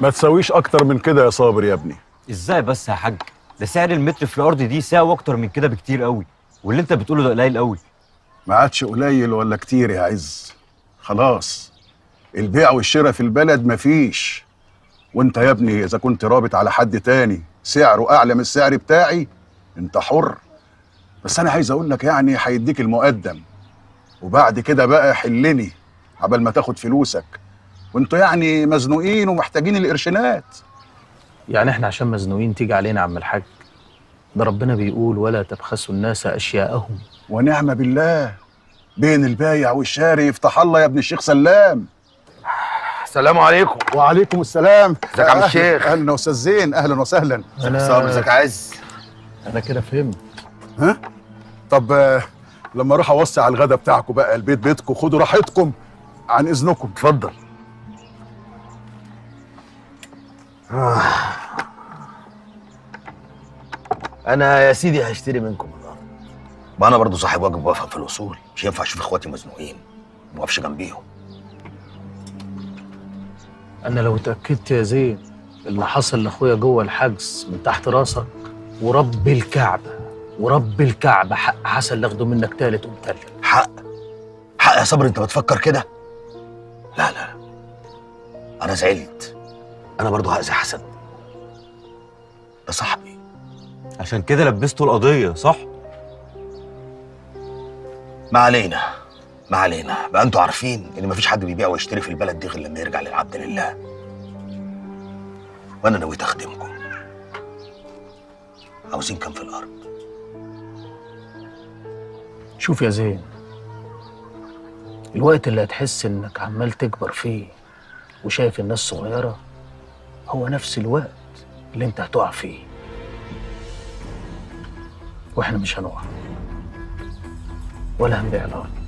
ما تسويش أكتر من كده يا صابر يا ابني. إزاي بس يا حاج؟ ده سعر المتر في الأرض دي ساوي أكتر من كده بكتير قوي واللي أنت بتقوله ده قليل قوي. ما عادش قليل ولا كتير يا عز. خلاص البيع والشراء في البلد مفيش وأنت يا ابني إذا كنت رابط على حد تاني سعره أعلى من السعر بتاعي أنت حر. بس أنا عايز أقول لك يعني هيديك المقدم. وبعد كده بقى حلني عبال ما تاخد فلوسك. وانتوا يعني مزنوقين ومحتاجين القرشينات يعني إحنا عشان مزنوقين تيجي علينا يا عم الحاج. ده ربنا بيقول ولا تبخسوا الناس أشياءهم. ونعم بالله. بين البايع والشاري يفتح الله يا ابن الشيخ سلام. السلام عليكم. وعليكم السلام. ازيك يا عم الشيخ؟ أهلا وأستاذ زين أهلا وسهلا. صابر ازيك يا عز؟ أنا كده فهمت. ها؟ طب آه، لما أروح اوصي على الغدا بتاعكم بقى البيت بيتكم خدوا راحتكم عن إذنكم. اتفضل. أنا يا سيدي هشتري منكم النهارده ما أنا برضو صاحب واجب وافهم في الأصول. مش ينفع أشوف إخواتي مزنوقين. ما اقفش جنبيهم. أنا لو اتأكدت يا زين اللي حصل لأخويا جوه الحجز من تحت راسك ورب الكعبة ورب الكعبة حق حسن اللي أخده منك تالت ومتلت حق. حق يا صبري أنت بتفكر كده؟ لا لا. أنا زعلت. أنا برضو هأذي حسن. ده صاحبي. عشان كده لبسته القضية صح؟ ما علينا ما علينا. بقى أنتوا عارفين إن مفيش حد بيبيع ويشتري في البلد دي غير لما يرجع للعبد لله. وأنا نويت اخدمكم عاوزين كام في الأرض؟ شوف يا زين الوقت اللي هتحس إنك عمال تكبر فيه وشايف الناس صغيرة هو نفس الوقت اللي انت هتقع فيه. وإحنا مش هنقع. ولا هنبيع الأرض